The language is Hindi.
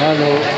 Hello.